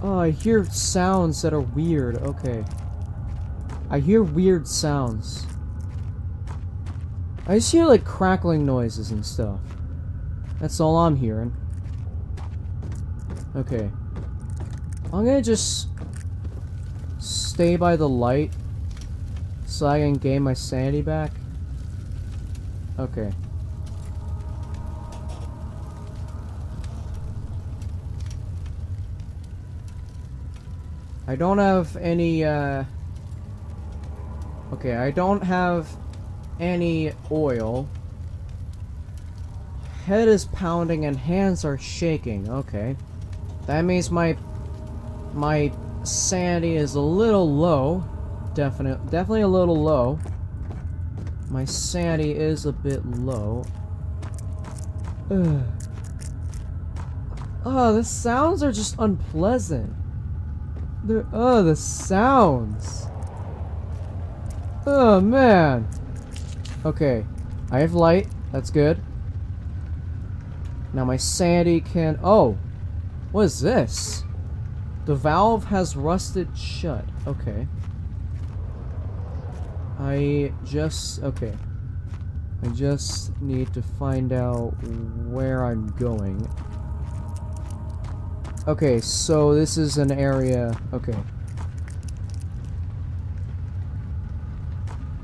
Oh, I hear sounds that are weird. Okay. I hear weird sounds. I just hear like crackling noises and stuff. That's all I'm hearing. Okay. I'm gonna just stay by the light so I can gain my sanity back. Okay. I don't have any, uh... Okay, I don't have any oil. Head is pounding and hands are shaking. Okay. That means my... My sanity is a little low. Definite, definitely a little low. My sanity is a bit low. Ugh. Oh, the sounds are just unpleasant. They're, oh, the sounds. Oh, man. Okay. I have light. That's good. Now my sanity can... Oh. What is this? The valve has rusted shut. Okay. I just... Okay. I just need to find out where I'm going. Okay, so this is an area... Okay.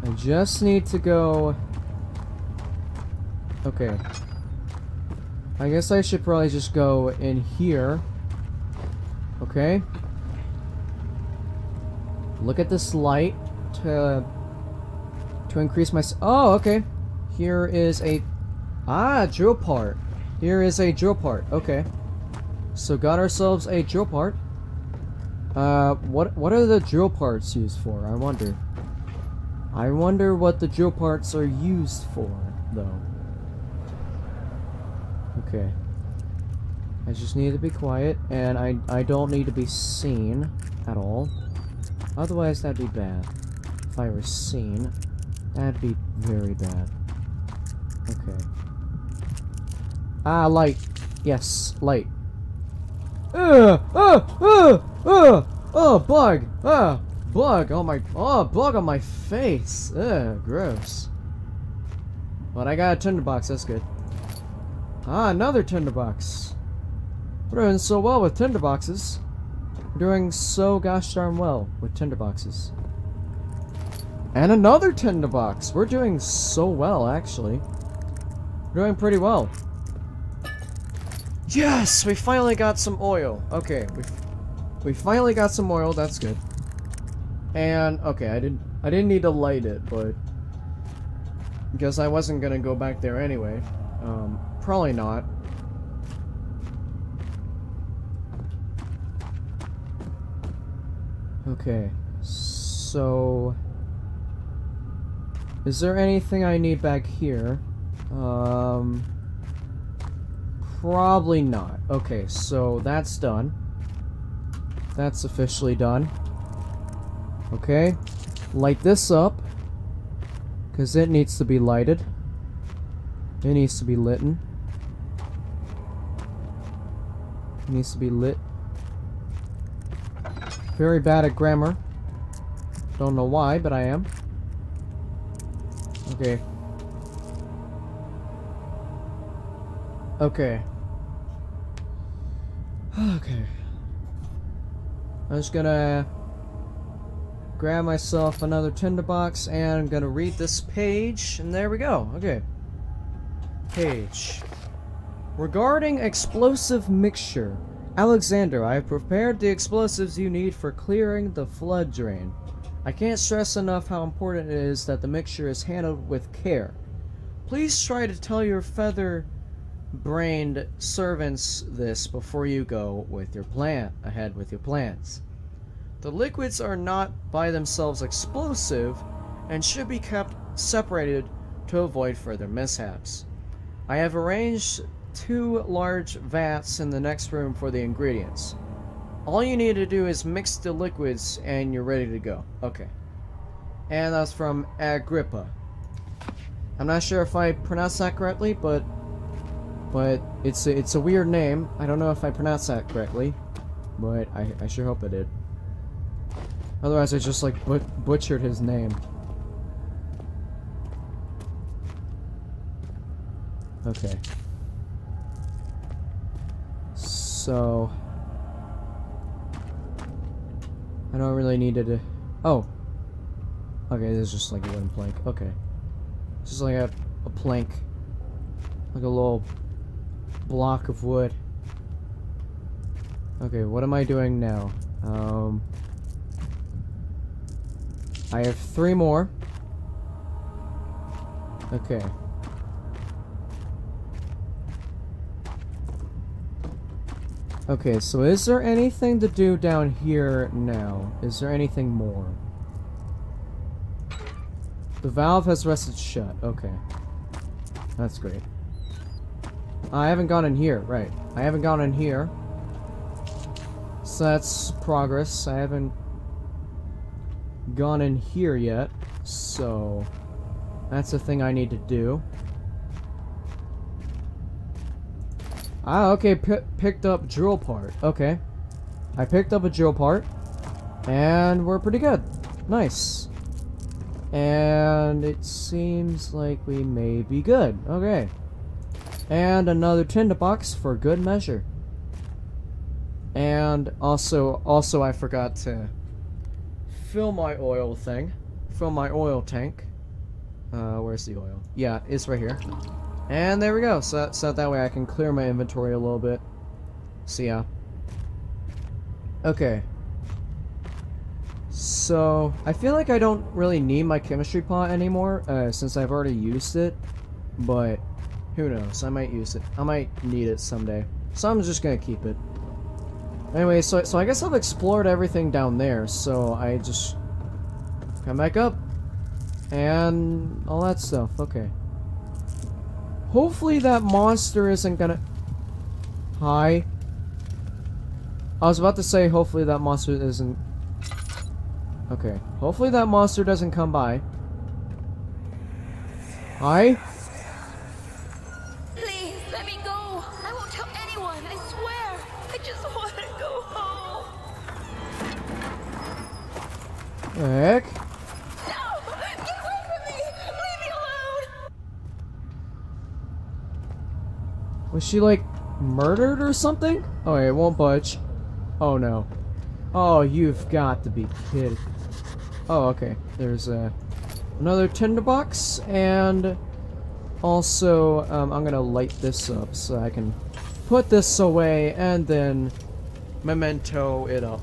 I just need to go... Okay. I guess I should probably just go in here. Okay. Look at this light to to increase my. Oh, okay. Here is a ah drill part. Here is a drill part. Okay. So got ourselves a drill part. Uh, what what are the drill parts used for? I wonder. I wonder what the drill parts are used for, though. Okay. I just need to be quiet, and I, I don't need to be seen at all. Otherwise, that'd be bad. If I were seen, that'd be very bad. Okay. Ah, light. Yes, light. Ugh! Uh, uh, uh, oh, bug! Ah, bug on my... Oh, bug on my face! Ugh, gross. But I got a tinderbox, that's good. Ah, another tinderbox. Doing so well with tinderboxes. Doing so gosh darn well with tinderboxes. And another tinderbox. We're doing so well, actually. We're doing pretty well. Yes! We finally got some oil. Okay, we we finally got some oil. That's good. And okay, I didn't I didn't need to light it, but because I wasn't gonna go back there anyway. Um, probably not. Okay, so... Is there anything I need back here? Um... Probably not. Okay, so that's done. That's officially done. Okay. Light this up. Because it needs to be lighted. It needs to be lit. It needs to be lit. Very bad at grammar. Don't know why, but I am. Okay. Okay. Okay. I'm just gonna grab myself another tinderbox and I'm gonna read this page and there we go. Okay. Page. Regarding explosive mixture. Alexander, I have prepared the explosives you need for clearing the flood drain. I can't stress enough how important it is that the mixture is handled with care. Please try to tell your feather-brained servants this before you go with your plan ahead with your plans. The liquids are not by themselves explosive and should be kept separated to avoid further mishaps. I have arranged two large vats in the next room for the ingredients. All you need to do is mix the liquids and you're ready to go. Okay. And that's from Agrippa. I'm not sure if I pronounced that correctly, but but it's a, it's a weird name. I don't know if I pronounced that correctly. But I, I sure hope I did. Otherwise, I just like but butchered his name. Okay. So... I don't really need to... Oh. Okay, this is just like a wooden plank. Okay. This is like a, a plank. Like a little block of wood. Okay, what am I doing now? Um... I have three more. Okay. Okay, so is there anything to do down here now? Is there anything more? The valve has rested shut. Okay. That's great. I haven't gone in here. Right. I haven't gone in here. So that's progress. I haven't gone in here yet. So that's the thing I need to do. Ah, okay, picked up drill part. Okay. I picked up a drill part. And we're pretty good. Nice. And it seems like we may be good. Okay. And another tinderbox for good measure. And also, also I forgot to fill my oil thing. Fill my oil tank. Uh, where's the oil? Yeah, it's right here. And there we go. So, so that way I can clear my inventory a little bit. So yeah. Okay. So, I feel like I don't really need my chemistry pot anymore, uh, since I've already used it. But, who knows, I might use it. I might need it someday. So I'm just gonna keep it. Anyway, so, so I guess I've explored everything down there, so I just come back up. And all that stuff, okay. Hopefully that monster isn't gonna... Hi. I was about to say hopefully that monster isn't... Okay. Hopefully that monster doesn't come by. Hi? Heck? No! Was she like murdered or something? Oh, it won't budge. Oh no. Oh, you've got to be kidding. Oh, okay. There's uh, another tinderbox, and also um, I'm gonna light this up so I can put this away and then memento it up.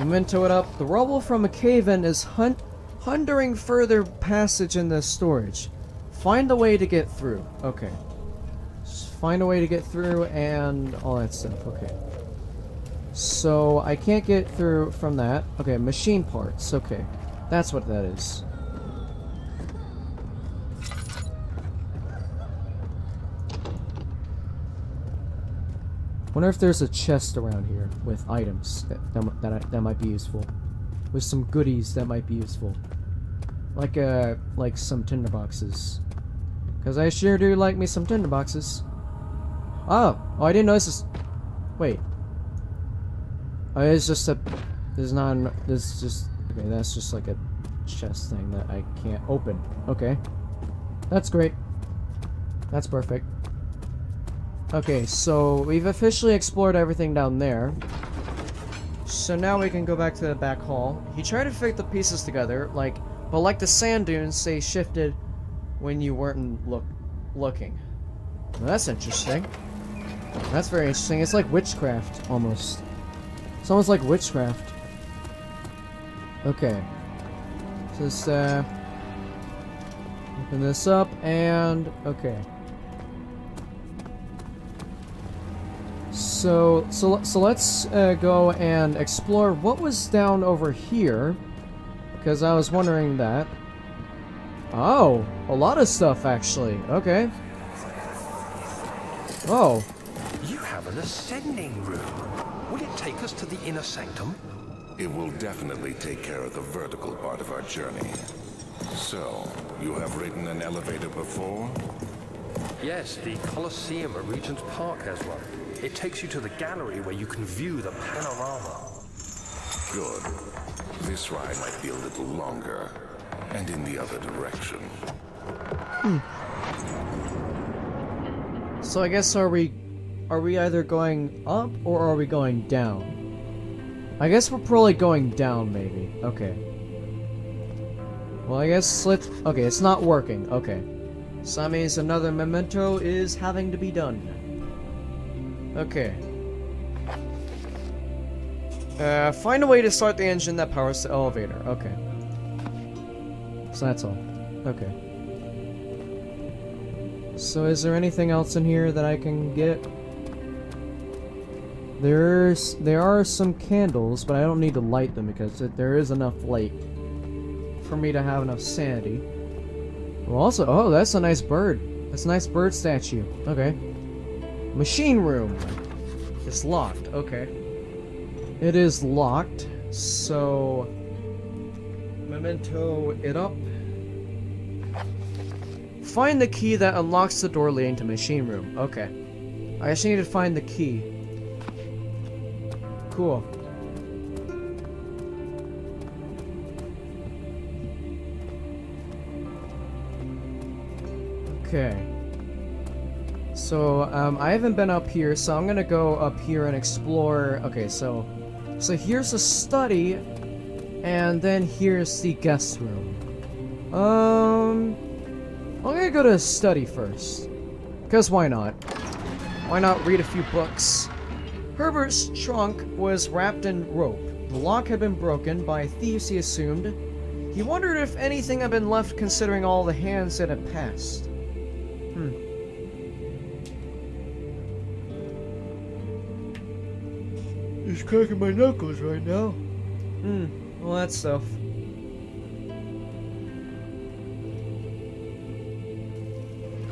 Memento it up. The rubble from a cave-in is hun hindering further passage in the storage. Find a way to get through. Okay. Just find a way to get through and all that stuff. Okay. So, I can't get through from that. Okay, machine parts. Okay. That's what that is. Wonder if there's a chest around here with items that that, that, that might be useful. With some goodies that might be useful. Like uh like some tinderboxes. Cause I sure do like me some tinderboxes. Oh, oh I didn't notice this. Wait. Oh, it's just a. There's not. This just. Okay, that's just like a chest thing that I can't open. Okay, that's great. That's perfect. Okay, so we've officially explored everything down there. So now we can go back to the back hall. He tried to fit the pieces together, like, but like the sand dunes, they shifted when you weren't look looking. Well, that's interesting. That's very interesting. It's like witchcraft, almost. It's almost like witchcraft. Okay. Just, uh... Open this up, and... Okay. So, so, so let's uh, go and explore what was down over here. Because I was wondering that. Oh, a lot of stuff, actually. Okay. Oh, You have an ascending room. Will it take us to the inner sanctum? It will definitely take care of the vertical part of our journey. So, you have ridden an elevator before? Yes, the Colosseum at Regent's Park has one. It takes you to the gallery where you can view the panorama. Good. This ride might be a little longer. And in the other direction. Hmm. So I guess are we are we either going up or are we going down? I guess we're probably going down maybe. Okay. Well, I guess let's Okay, it's not working. Okay. So that means another memento is having to be done. Okay. Uh, find a way to start the engine that powers the elevator. Okay. So that's all. Okay. So is there anything else in here that I can get? There's there are some candles, but I don't need to light them because it, there is enough light for me to have enough sanity. Well, also, oh, that's a nice bird. That's a nice bird statue. Okay. Machine room. It's locked. Okay. It is locked. So memento it up. Find the key that unlocks the door leading to machine room. Okay. I just need to find the key. Cool. Okay. So, um, I haven't been up here, so I'm gonna go up here and explore. Okay, so, so here's a study, and then here's the guest room. Um, I'm gonna go to study first. Because why not? Why not read a few books? Herbert's trunk was wrapped in rope. The lock had been broken by thieves, he assumed. He wondered if anything had been left considering all the hands that had passed. Hmm. He's cracking my knuckles right now. Hmm, all that stuff.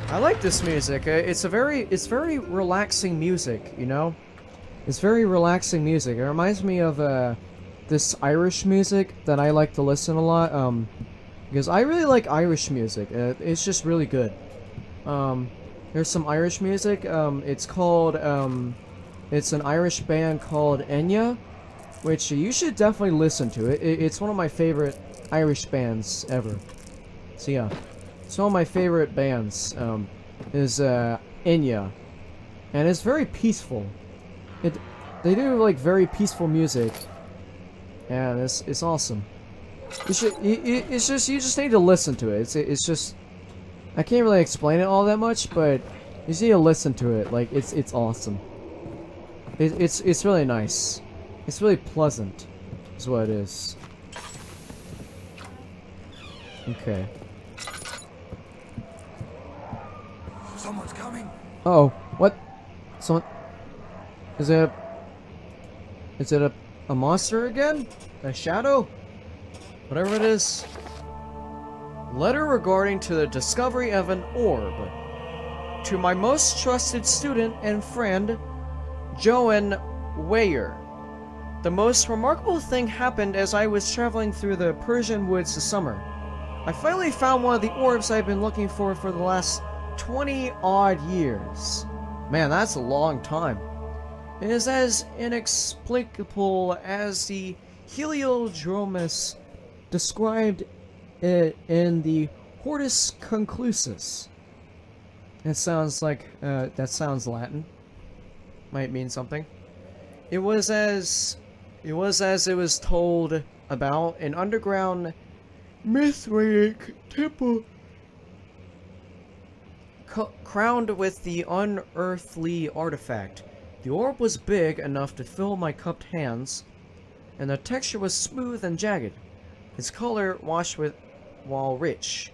I like this music. Uh, It's a very, it's very relaxing music, you know? It's very relaxing music. It reminds me of, uh, this Irish music that I like to listen a lot, um, because I really like Irish music. Uh, it's just really good. Um, there's some Irish music, um, it's called, um, it's an Irish band called Enya, which you should definitely listen to. It, it it's one of my favorite Irish bands ever. So yeah. It's one of my favorite bands, um, is, uh, Enya. And it's very peaceful. It, they do, like, very peaceful music. And it's, it's awesome. You should, you, you- it's just, you just need to listen to it. It's, it's just, I can't really explain it all that much, but you need to listen to it. Like, it's, it's awesome. It, it's, it's really nice. It's really pleasant, is what it is. Okay. Someone's coming. Oh, what? Someone... Is it a... Is it a, a monster again? A shadow? Whatever it is. Letter regarding to the discovery of an orb. To my most trusted student and friend, Joan Weyer. The most remarkable thing happened as I was traveling through the Persian woods this summer. I finally found one of the orbs I've been looking for for the last 20 odd years. Man, that's a long time. It is as inexplicable as the Heliodromus described it in the Hortus Conclusus. It sounds like, uh, that sounds Latin. Might mean something. It was as, it was as it was told about an underground Mithriatic temple crowned with the unearthly artifact. The orb was big enough to fill my cupped hands, and the texture was smooth and jagged. Its color washed with while rich.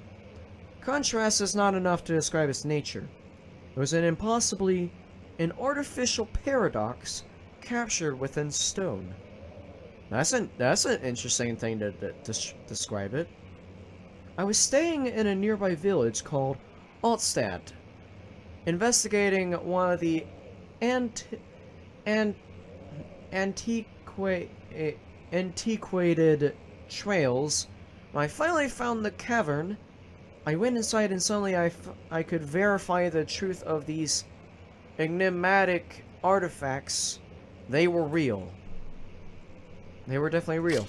Contrast is not enough to describe its nature. It was an impossibly an artificial paradox captured within stone. That's an that's an interesting thing to, to, to describe it. I was staying in a nearby village called Altstadt, investigating one of the ant and antiqua eh, antiquated trails. When I finally found the cavern I went inside and suddenly I, I could verify the truth of these enigmatic artifacts. They were real. They were definitely real.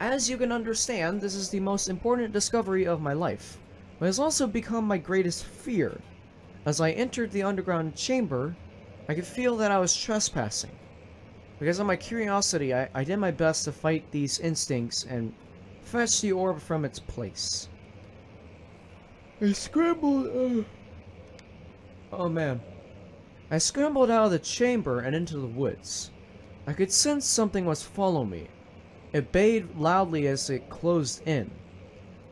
As you can understand, this is the most important discovery of my life, but has also become my greatest fear. As I entered the underground chamber, I could feel that I was trespassing. Because of my curiosity, I, I did my best to fight these instincts and fetch the orb from its place. I scrambled, uh... Oh man. I scrambled out of the chamber and into the woods. I could sense something was following me. It bayed loudly as it closed in.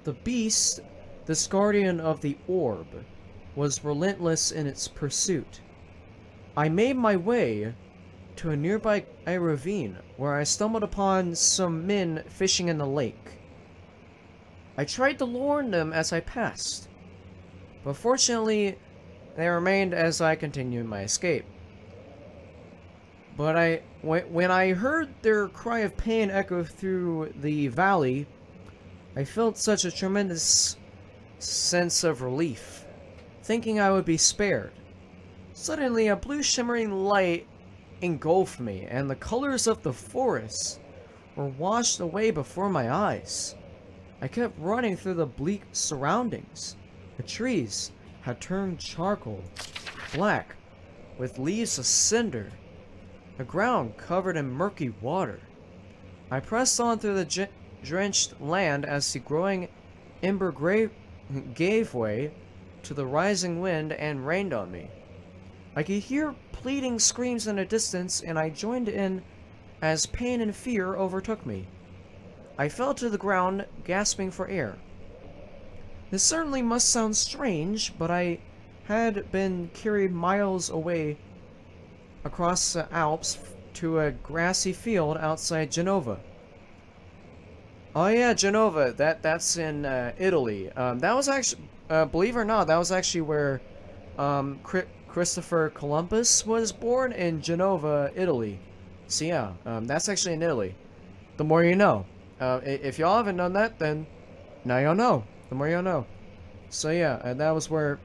The beast, this guardian of the orb, was relentless in its pursuit. I made my way to a nearby ravine where I stumbled upon some men fishing in the lake. I tried to warn them as I passed, but fortunately they remained as I continued my escape. But I, when I heard their cry of pain echo through the valley, I felt such a tremendous sense of relief, thinking I would be spared. Suddenly, a blue shimmering light engulfed me, and the colors of the forest were washed away before my eyes. I kept running through the bleak surroundings. The trees had turned charcoal, black, with leaves of cinder. The ground covered in murky water. I pressed on through the drenched land as the growing ember gave way to the rising wind and rained on me. I could hear pleading screams in the distance, and I joined in as pain and fear overtook me. I fell to the ground, gasping for air. This certainly must sound strange, but I had been carried miles away across the Alps to a grassy field outside Genova. Oh yeah, Genova. That that's in uh, Italy. Um, that was actually, uh, believe it or not, that was actually where um, Christopher Columbus was born in Genova, Italy. So yeah, um, that's actually in Italy. The more you know. Uh, if y'all haven't done that, then now y'all know. The more y'all know. So yeah, and that was where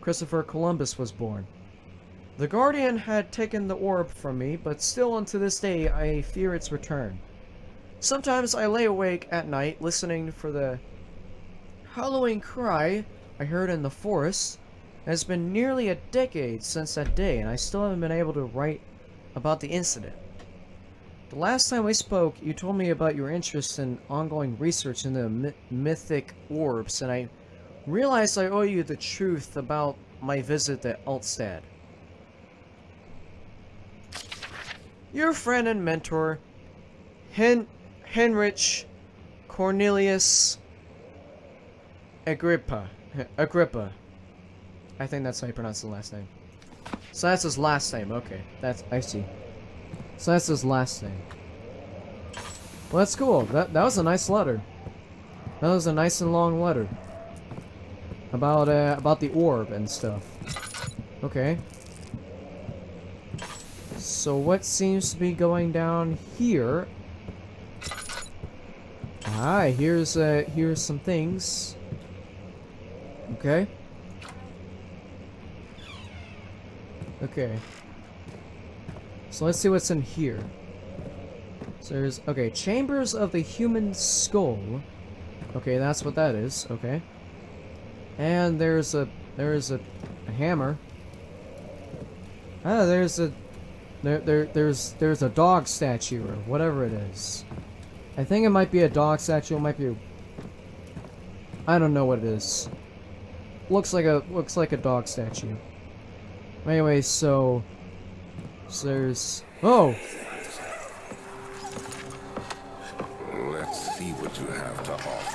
Christopher Columbus was born. The Guardian had taken the orb from me, but still unto this day I fear its return. Sometimes I lay awake at night listening for the hallowing cry I heard in the forest, it has been nearly a decade since that day, and I still haven't been able to write about the incident. The last time we spoke, you told me about your interest in ongoing research into my mythic orbs, and I realized I owe you the truth about my visit to Altstadt. Your friend and mentor, Hen Heinrich Cornelius Agrippa. Agrippa. I think that's how you pronounce the last name. So that's his last name, okay. That's, I see. So that's his last name. Well, that's cool. That, that was a nice letter. That was a nice and long letter. About, uh, about the orb and stuff. Okay. So what seems to be going down here? Ah, here's, uh, here's some things. Okay. Okay. So let's see what's in here. So there's, okay, Chambers of the Human Skull. Okay, that's what that is, okay. And there's a, there's a, a hammer. Ah, there's a, there, there, there's, there's a dog statue, or whatever it is. I think it might be a dog statue, it might be I don't know what it is. Looks like a, looks like a dog statue. Anyway, so... There's... Oh! Let's see what you have to offer.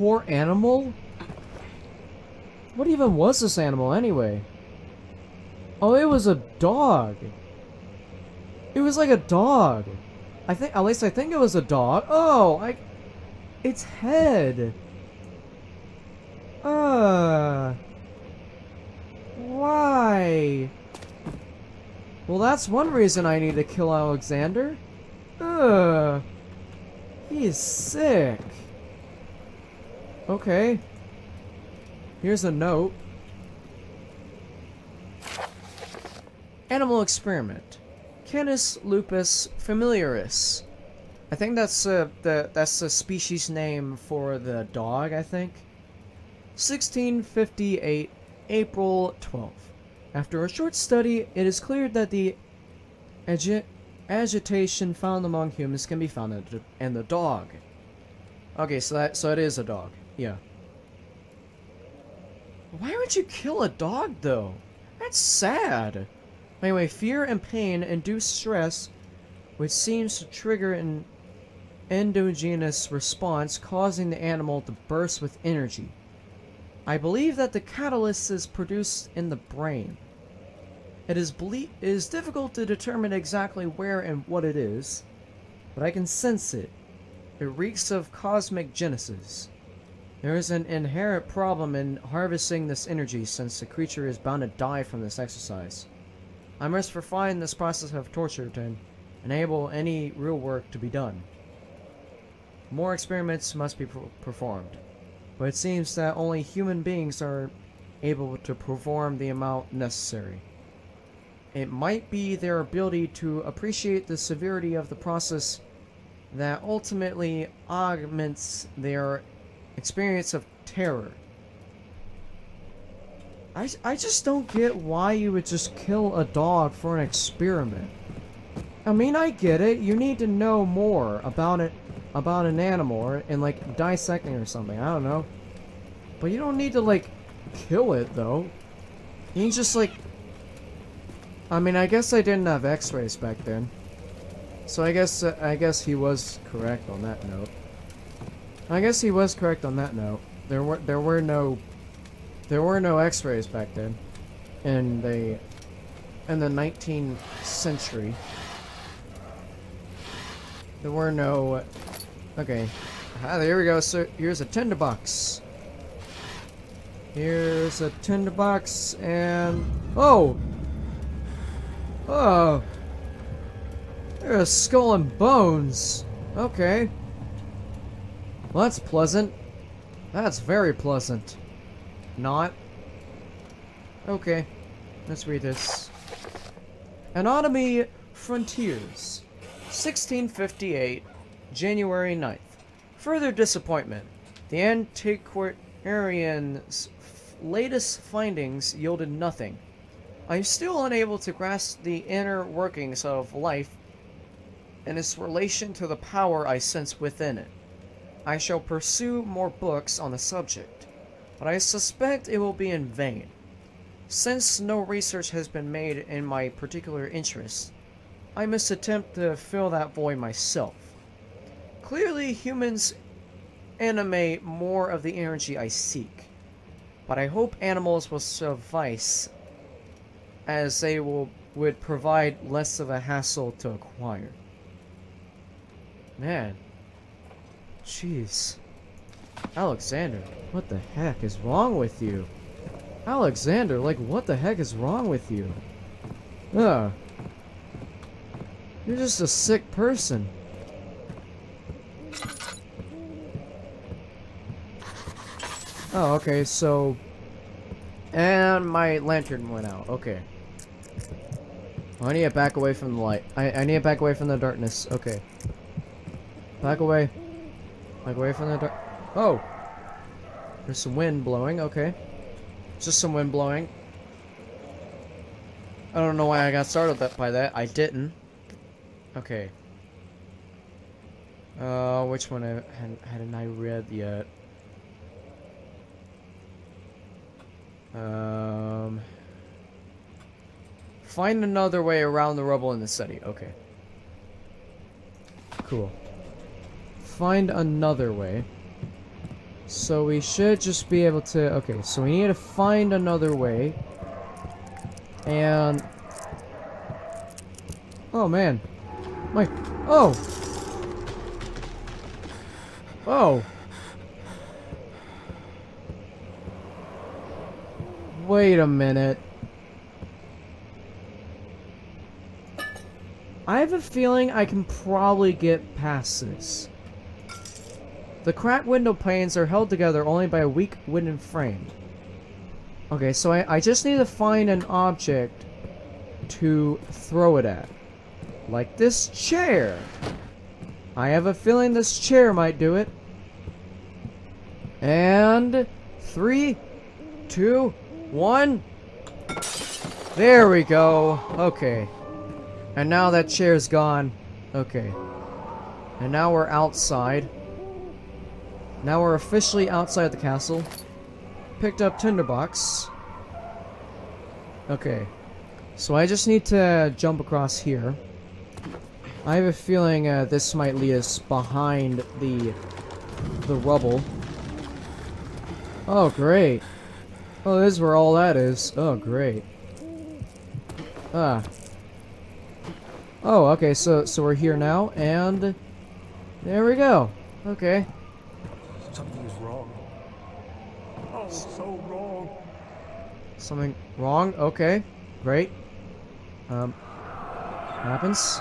Poor animal? What even was this animal anyway? Oh, it was a dog. It was like a dog. I think, at least I think it was a dog. Oh, I, its head. Uh. Why? Well, that's one reason I need to kill Alexander. Ugh. He's sick. Okay. Here's a note. Animal experiment. Canis lupus familiaris. I think that's uh, the that's the species name for the dog, I think. 1658, April 12th. After a short study, it is clear that the agi agitation found among humans can be found in the, in the dog. Okay, so that so it is a dog. Yeah. Why would you kill a dog though? That's sad. Anyway, fear and pain induce stress, which seems to trigger an endogenous response, causing the animal to burst with energy. I believe that the catalyst is produced in the brain. It is, it is difficult to determine exactly where and what it is, but I can sense it. It reeks of cosmic genesis. There is an inherent problem in harvesting this energy since the creature is bound to die from this exercise. I must refine this process of torture to enable any real work to be done. More experiments must be performed, but it seems that only human beings are able to perform the amount necessary. It might be their ability to appreciate the severity of the process that ultimately augments their experience of terror. I, I just don't get why you would just kill a dog for an experiment. I mean, I get it. You need to know more about it, about an animal, and like dissecting or something. I don't know. But you don't need to like kill it though. You can just like. I mean, I guess I didn't have X-rays back then, so I guess uh, I guess he was correct on that note. I guess he was correct on that note. There were there were no there were no X-rays back then, in the in the 19th century. There were no. Okay, ah, there we go. So here's a tinderbox. Here's a tinderbox and oh, oh, there's a skull and bones. Okay. Well, that's pleasant. That's very pleasant. Not? Okay. Let's read this. Anatomy Frontiers. 1658, January 9th. Further disappointment. The antiquarian's latest findings yielded nothing. I'm still unable to grasp the inner workings of life and its relation to the power I sense within it. I shall pursue more books on the subject, but I suspect it will be in vain. Since no research has been made in my particular interest, I must attempt to fill that void myself. Clearly, humans animate more of the energy I seek, but I hope animals will suffice as they will would provide less of a hassle to acquire. Man, Jeez. Alexander, what the heck is wrong with you? Alexander, like, what the heck is wrong with you? Ugh. You're just a sick person. Oh, okay, so... And my lantern went out. Okay. I need to back away from the light. I, I need to back away from the darkness. Okay. Back away. Like away from the dark. Oh! There's some wind blowing, okay. Just some wind blowing. I don't know why I got startled that by that. I didn't. Okay. Uh, which one I, hadn't, hadn't I read yet? Um... Find another way around the rubble in the city. Okay. Cool find another way. So we should just be able to... Okay, so we need to find another way. And... Oh man. My oh. Oh. Wait a minute. I have a feeling I can probably get past this. The cracked window panes are held together only by a weak wooden frame. Okay, so I, I just need to find an object to throw it at. Like this chair. I have a feeling this chair might do it. And three, two, one. There we go. Okay. And now that chair's gone. Okay. And now we're outside. Now we're officially outside the castle. Picked up tinderbox. Okay. So I just need to jump across here. I have a feeling uh, this might lead us behind the the rubble. Oh, great. Oh, this is where all that is. Oh, great. Ah. Oh, okay, so so we're here now, and there we go. Okay. Something is wrong. Oh, so wrong. Something wrong? Okay. Great. Um, happens.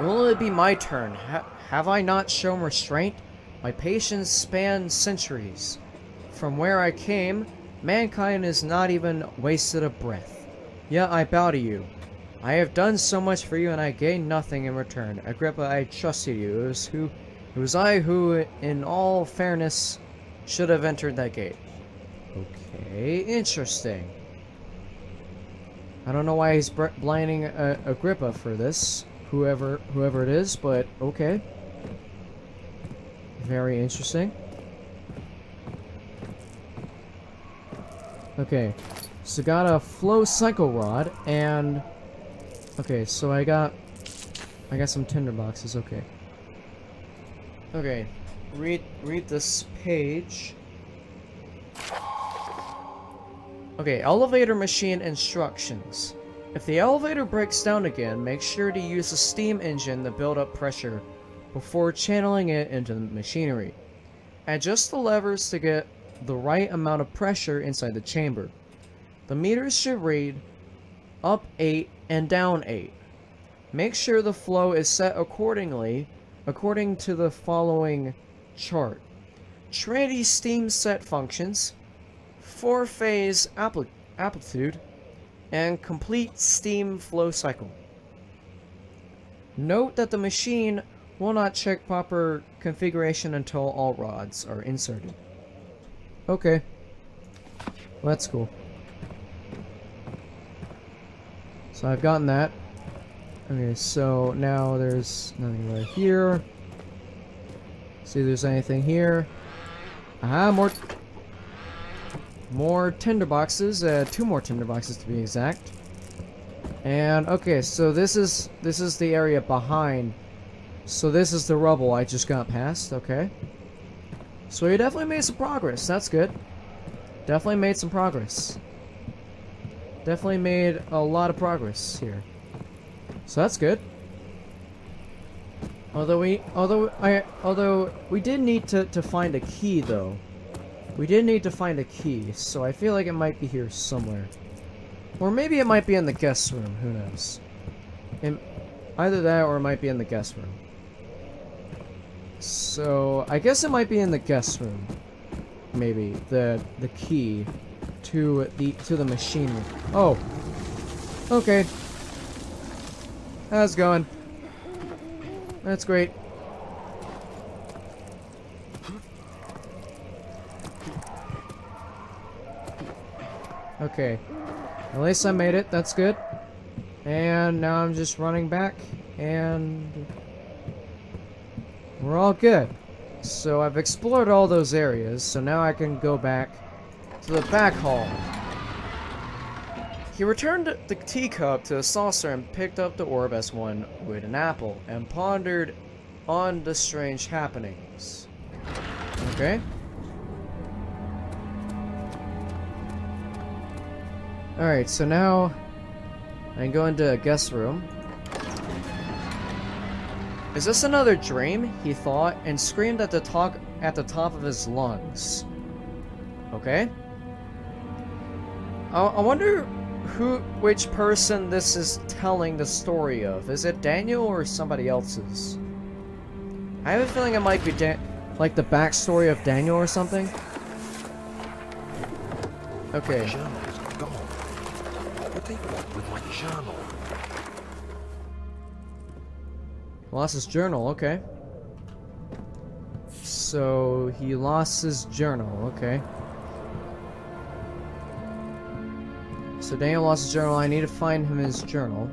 Will it be my turn? Ha have I not shown restraint? My patience spans centuries. From where I came, mankind has not even wasted a breath. Yet I bow to you. I have done so much for you and I gain nothing in return. Agrippa, I trusted you. It was, who, it was I who, in all fairness, should have entered that gate. Okay, interesting. I don't know why he's blinding uh, Agrippa for this, whoever whoever it is, but okay. Very interesting. Okay, so got a flow cycle rod and okay, so I got I got some tinder boxes. Okay. Okay, read read this page. Okay, elevator machine instructions. If the elevator breaks down again, make sure to use a steam engine to build up pressure before channeling it into the machinery. Adjust the levers to get the right amount of pressure inside the chamber. The meters should read up 8 and down 8. Make sure the flow is set accordingly according to the following chart. Trinity steam set functions four-phase ampli amplitude, and complete steam flow cycle. Note that the machine will not check proper configuration until all rods are inserted. Okay. Well, that's cool. So I've gotten that. Okay, so now there's nothing right here. See if there's anything here. Ah, more more tinder boxes, uh, two more tinder boxes to be exact. And okay, so this is this is the area behind. So this is the rubble I just got past. Okay. So we definitely made some progress. That's good. Definitely made some progress. Definitely made a lot of progress here. So that's good. Although we, although I, although we did need to to find a key though. We did need to find a key, so I feel like it might be here somewhere. Or maybe it might be in the guest room, who knows. It, either that or it might be in the guest room. So, I guess it might be in the guest room. Maybe, the the key to the to the machine room. Oh. Okay. How's it going? That's great. Okay. At least I made it. That's good. And now I'm just running back. And... We're all good. So I've explored all those areas. So now I can go back to the back hall. He returned the teacup to the saucer and picked up the orb as one would an apple, and pondered on the strange happenings. Okay. Alright, so now I can go into a guest room. Is this another dream? He thought, and screamed at the top at the top of his lungs. Okay. I, I wonder who, which person this is telling the story of. Is it Daniel or somebody else's? I have a feeling it might be Dan like the backstory of Daniel or something. Okay. Want with my journal? Lost his journal, okay. So, he lost his journal, okay. So Daniel lost his journal, I need to find him his journal.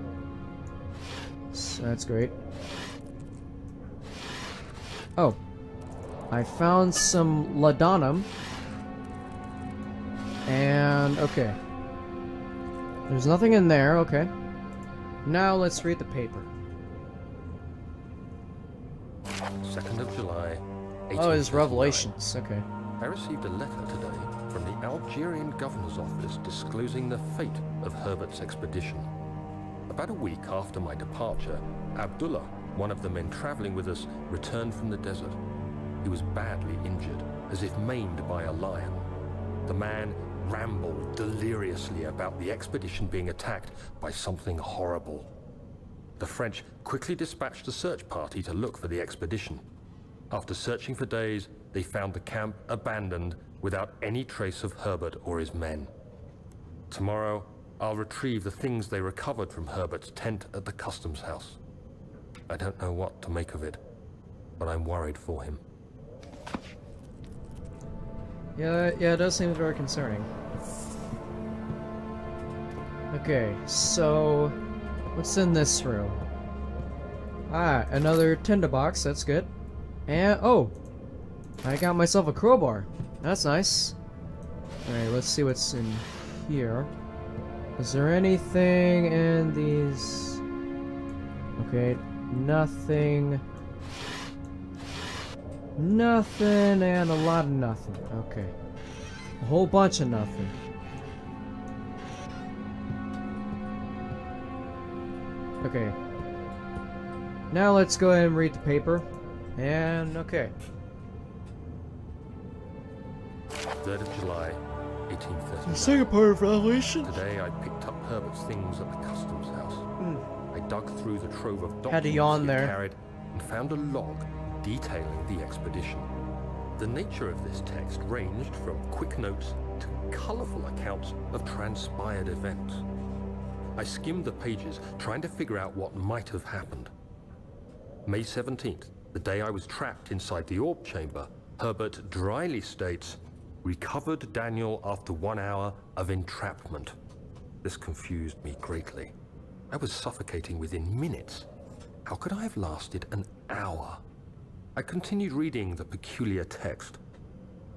So that's great. Oh. I found some laudanum. And, okay. There's nothing in there, okay. Now let's read the paper. 2nd of July, Oh, 1839. revelations, okay. I received a letter today from the Algerian governor's office disclosing the fate of Herbert's expedition. About a week after my departure, Abdullah, one of the men traveling with us, returned from the desert. He was badly injured, as if maimed by a lion. The man rambled deliriously about the expedition being attacked by something horrible. The French quickly dispatched a search party to look for the expedition. After searching for days, they found the camp abandoned without any trace of Herbert or his men. Tomorrow, I'll retrieve the things they recovered from Herbert's tent at the customs house. I don't know what to make of it, but I'm worried for him. Yeah, yeah, it does seem very concerning. Okay, so what's in this room? Ah, another tinderbox, that's good. And oh, I got myself a crowbar. That's nice. Alright, let's see what's in here. Is there anything in these? Okay, nothing. Nothing and a lot of nothing. Okay. A whole bunch of nothing. Okay. Now let's go ahead and read the paper. And okay. 3rd of July, 1839. second part of Revelation. Today I picked up Herbert's things at the customs house. Hmm. I dug through the trove of documents Had a yawn he there. carried and found a log detailing the expedition. The nature of this text ranged from quick notes to colourful accounts of transpired events. I skimmed the pages, trying to figure out what might have happened. May 17th, the day I was trapped inside the orb chamber, Herbert dryly states, recovered Daniel after one hour of entrapment. This confused me greatly. I was suffocating within minutes. How could I have lasted an hour? I continued reading the peculiar text.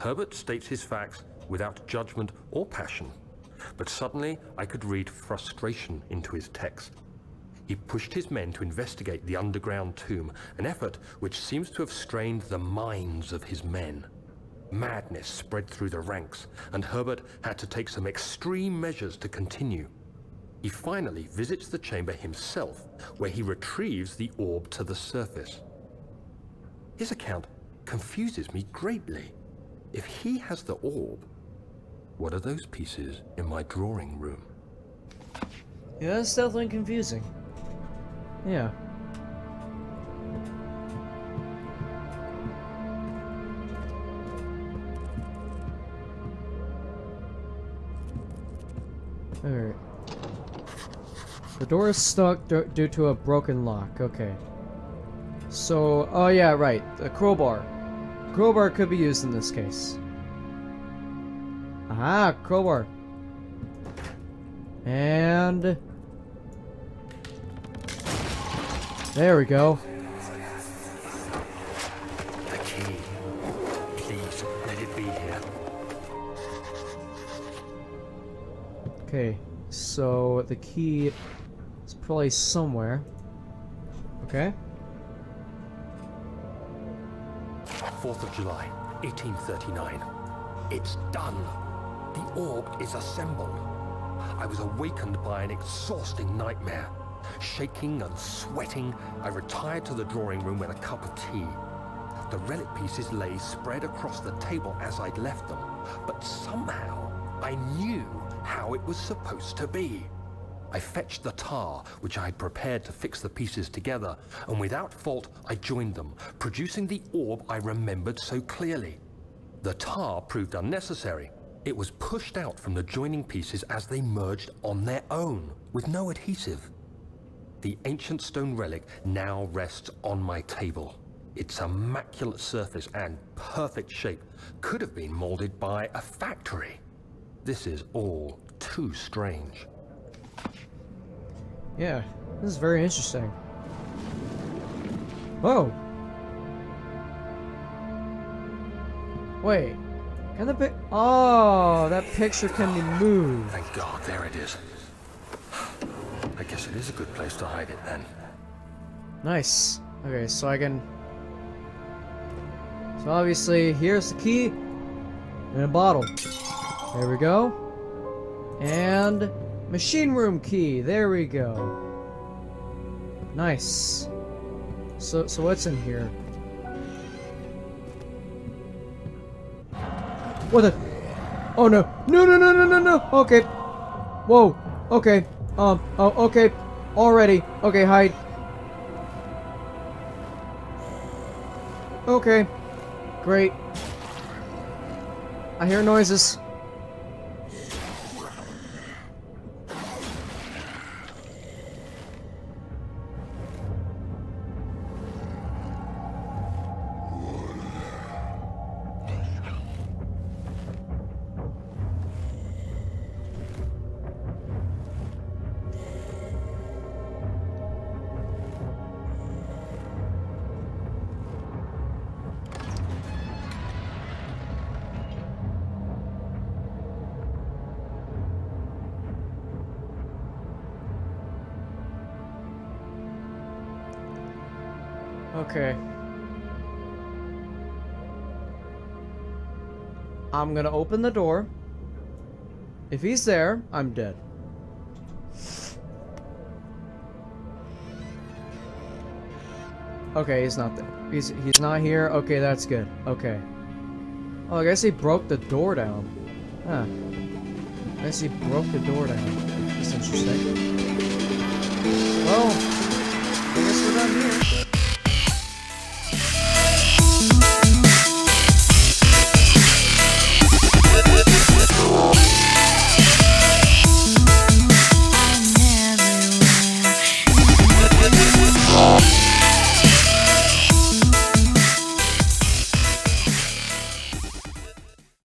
Herbert states his facts without judgment or passion, but suddenly I could read frustration into his text. He pushed his men to investigate the underground tomb, an effort which seems to have strained the minds of his men. Madness spread through the ranks, and Herbert had to take some extreme measures to continue. He finally visits the chamber himself, where he retrieves the orb to the surface. His account confuses me greatly. If he has the orb, what are those pieces in my drawing room? Yeah, that's definitely confusing. Yeah. Alright. The door is stuck du- due to a broken lock. Okay. So, oh yeah, right. The crowbar. Crowbar could be used in this case. Aha, crowbar. And... There we go. The key. Please, let it be here. Okay, so the key is probably somewhere. Okay. 4th of July, 1839. It's done. The orb is assembled. I was awakened by an exhausting nightmare. Shaking and sweating, I retired to the drawing room with a cup of tea. The relic pieces lay spread across the table as I'd left them, but somehow I knew how it was supposed to be. I fetched the tar, which I had prepared to fix the pieces together, and without fault I joined them, producing the orb I remembered so clearly. The tar proved unnecessary. It was pushed out from the joining pieces as they merged on their own, with no adhesive. The ancient stone relic now rests on my table. Its immaculate surface and perfect shape could have been molded by a factory. This is all too strange. Yeah, this is very interesting. Whoa! Wait, can the pic- Oh, that picture can be moved. Thank God, there it is. I guess it is a good place to hide it then. Nice. Okay, so I can... So obviously, here's the key. and a bottle. There we go. And... Machine room key. There we go. Nice. So, so what's in here? What the? Oh no! No! No! No! No! No! No! Okay. Whoa. Okay. Um. Oh. Okay. Already. Okay. Hide. Okay. Great. I hear noises. Okay. I'm gonna open the door. If he's there, I'm dead. Okay, he's not there. He's he's not here. Okay, that's good. Okay. Oh, I guess he broke the door down. Huh. I guess he broke the door down. That's interesting. Well,